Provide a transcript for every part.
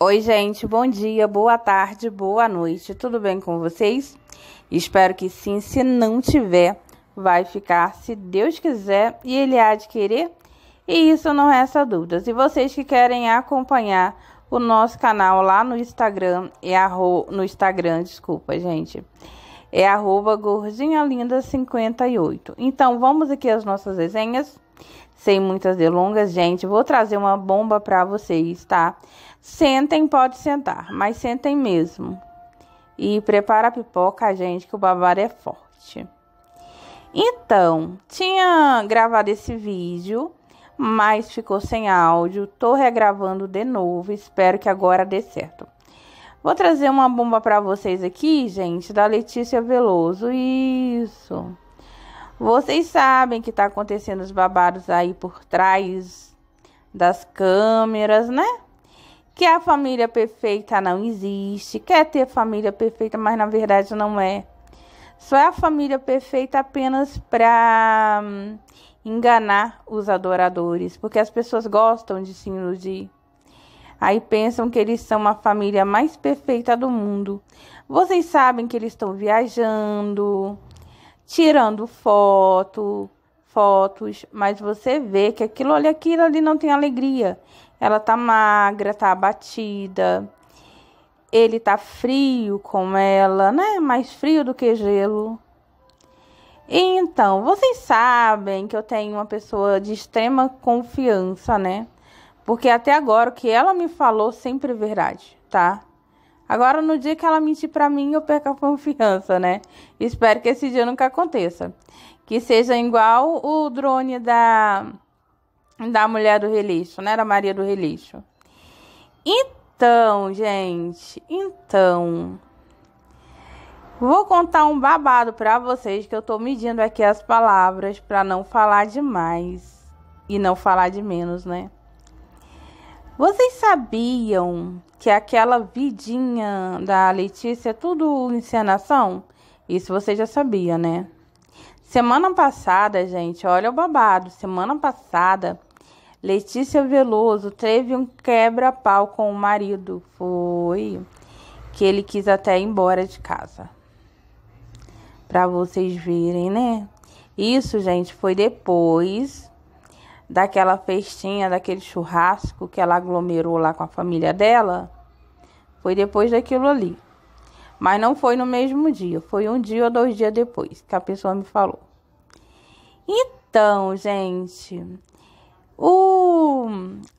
Oi, gente, bom dia, boa tarde, boa noite. Tudo bem com vocês? Espero que sim. Se não tiver, vai ficar, se Deus quiser e Ele há de querer. E isso não resta dúvidas. E vocês que querem acompanhar o nosso canal lá no Instagram, é arro... no Instagram, desculpa, gente. É arroba gordinhalinda58. Então, vamos aqui às nossas resenhas. Sem muitas delongas, gente, vou trazer uma bomba para vocês, tá? Sentem, pode sentar, mas sentem mesmo. E prepara a pipoca, gente, que o babado é forte. Então, tinha gravado esse vídeo, mas ficou sem áudio. Tô regravando de novo, espero que agora dê certo. Vou trazer uma bomba para vocês aqui, gente, da Letícia Veloso. Isso. Vocês sabem que tá acontecendo os babados aí por trás das câmeras, né? Que a família perfeita não existe, quer ter família perfeita, mas na verdade não é. Só é a família perfeita apenas para hum, enganar os adoradores, porque as pessoas gostam de se iludir. Aí pensam que eles são a família mais perfeita do mundo. Vocês sabem que eles estão viajando, tirando foto, fotos, mas você vê que aquilo ali, aquilo ali não tem alegria. Ela tá magra, tá abatida. Ele tá frio com ela, né? Mais frio do que gelo. Então, vocês sabem que eu tenho uma pessoa de extrema confiança, né? Porque até agora o que ela me falou sempre é verdade, tá? Agora, no dia que ela mentir para mim, eu perco a confiança, né? Espero que esse dia nunca aconteça. Que seja igual o drone da da mulher do relixo, né? Da Maria do relixo. Então, gente, então vou contar um babado para vocês que eu tô medindo aqui as palavras para não falar demais e não falar de menos, né? Vocês sabiam que aquela vidinha da Letícia é tudo encenação? Isso você já sabia, né? Semana passada, gente, olha o babado. Semana passada, Letícia Veloso teve um quebra-pau com o marido. Foi que ele quis até ir embora de casa. Pra vocês verem, né? Isso, gente, foi depois daquela festinha, daquele churrasco que ela aglomerou lá com a família dela. Foi depois daquilo ali. Mas não foi no mesmo dia. Foi um dia ou dois dias depois que a pessoa me falou. Então, gente, o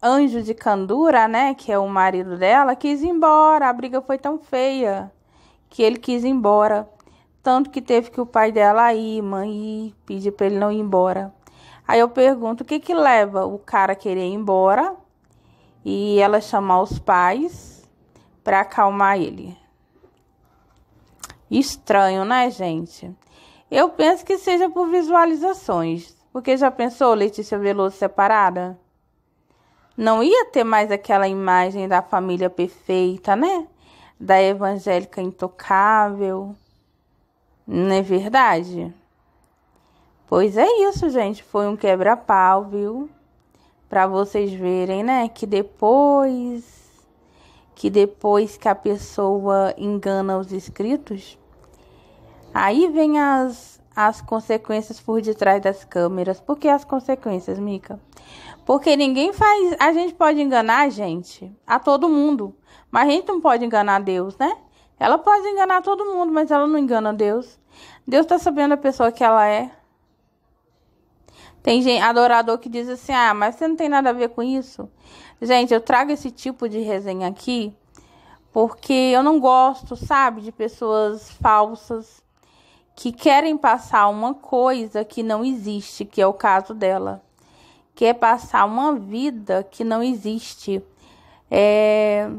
anjo de Candura, né, que é o marido dela, quis ir embora. A briga foi tão feia que ele quis ir embora. Tanto que teve que o pai dela ir, mãe, ir, pedir para ele não ir embora. Aí eu pergunto, o que que leva o cara querer ir embora e ela chamar os pais para acalmar ele? Estranho, né, gente? Eu penso que seja por visualizações. Porque já pensou Letícia Veloso separada? Não ia ter mais aquela imagem da família perfeita, né? Da evangélica intocável. Não é verdade? Pois é isso, gente. Foi um quebra-pau, viu? Para vocês verem, né? Que depois. Que depois que a pessoa engana os inscritos, aí vem as as consequências por detrás das câmeras. Por que as consequências, Mica? Porque ninguém faz. A gente pode enganar a gente, a todo mundo. Mas a gente não pode enganar Deus, né? Ela pode enganar todo mundo, mas ela não engana Deus. Deus tá sabendo a pessoa que ela é. Tem gente, adorador que diz assim: ah, mas você não tem nada a ver com isso. Gente, eu trago esse tipo de resenha aqui porque eu não gosto, sabe, de pessoas falsas que querem passar uma coisa que não existe, que é o caso dela. Quer passar uma vida que não existe. É,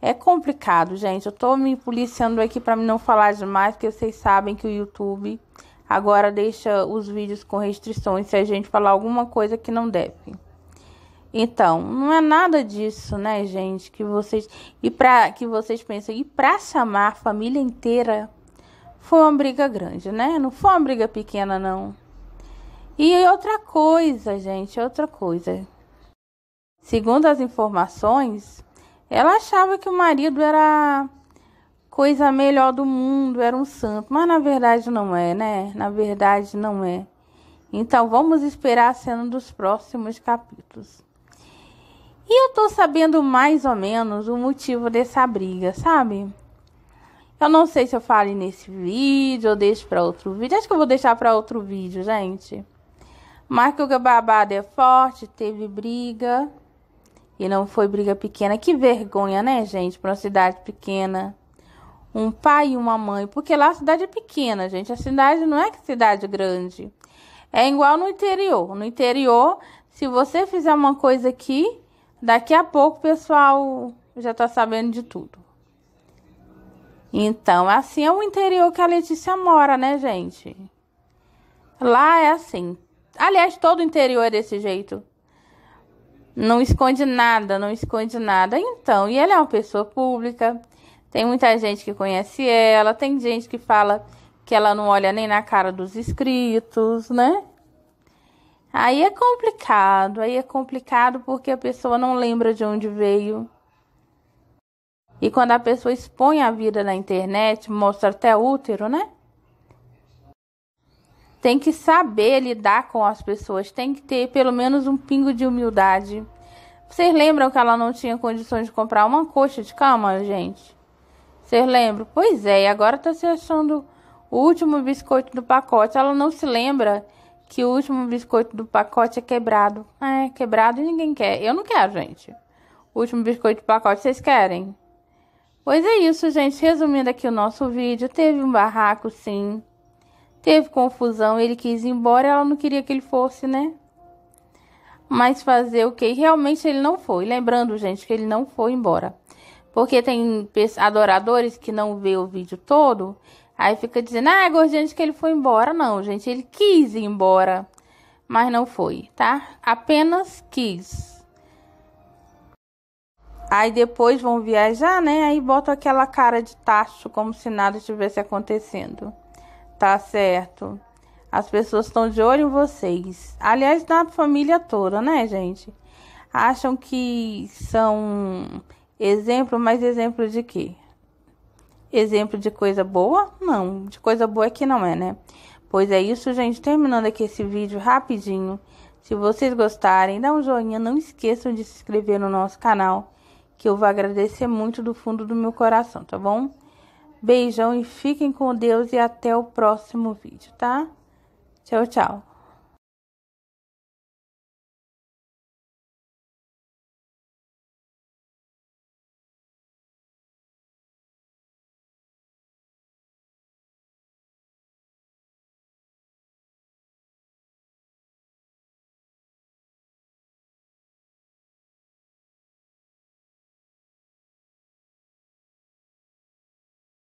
é complicado, gente. Eu tô me policiando aqui para não falar demais, porque vocês sabem que o YouTube agora deixa os vídeos com restrições se a gente falar alguma coisa que não deve. Então, não é nada disso, né, gente, que vocês e para que vocês pensem e para chamar a família inteira foi uma briga grande, né? Não foi uma briga pequena, não. E outra coisa, gente, outra coisa. Segundo as informações, Ela achava que o marido era coisa melhor do mundo, era um santo, mas na verdade não é, né? Na verdade não é. Então vamos esperar a cena dos próximos capítulos. E eu tô sabendo mais ou menos o motivo dessa briga, sabe? Eu não sei se eu falo nesse vídeo ou deixo para outro vídeo. Acho que eu vou deixar para outro vídeo, gente. Mas que o babado é forte, teve briga. E não foi briga pequena. Que vergonha, né, gente? Para uma cidade pequena. Um pai e uma mãe. Porque lá a cidade é pequena, gente. A cidade não é que cidade grande. É igual no interior. No interior, se você fizer uma coisa aqui, daqui a pouco o pessoal já tá sabendo de tudo. Então, assim é o interior que a Letícia mora, né, gente? Lá é assim. Aliás, todo o interior é desse jeito. Não esconde nada, não esconde nada. Então, e ela é uma pessoa pública. Tem muita gente que conhece ela, tem gente que fala que ela não olha nem na cara dos inscritos, né? Aí é complicado, aí é complicado porque a pessoa não lembra de onde veio. E quando a pessoa expõe a vida na internet, mostra até útero, né? Tem que saber lidar com as pessoas, tem que ter pelo menos um pingo de humildade. Vocês lembram que ela não tinha condições de comprar uma coxa de cama, gente? Vocês lembram? Pois é, e agora tá se achando o último biscoito do pacote. Ela não se lembra que o último biscoito do pacote é quebrado. É, quebrado e ninguém quer. Eu não quero, gente. O último biscoito do pacote, vocês querem? Pois é isso, gente. Resumindo aqui o nosso vídeo, teve um barraco, sim. Teve confusão, ele quis ir embora, ela não queria que ele fosse, né? Mas fazer o que? Realmente ele não foi. Lembrando, gente, que ele não foi embora. Porque tem adoradores que não vê o vídeo todo, aí fica dizendo, ah, gordinha, que ele foi embora. Não, gente, ele quis ir embora, mas não foi, tá? Apenas quis. Aí depois vão viajar, né? Aí botam aquela cara de tacho, como se nada estivesse acontecendo. Tá certo. As pessoas estão de olho em vocês. Aliás, na família toda, né, gente? Acham que são exemplo, mas exemplo de quê? Exemplo de coisa boa? Não, de coisa boa é que não é, né? Pois é isso, gente. Terminando aqui esse vídeo rapidinho. Se vocês gostarem, dá um joinha. Não esqueçam de se inscrever no nosso canal, que eu vou agradecer muito do fundo do meu coração, tá bom? Beijão e fiquem com Deus e até o próximo vídeo, tá? Tchau, tchau.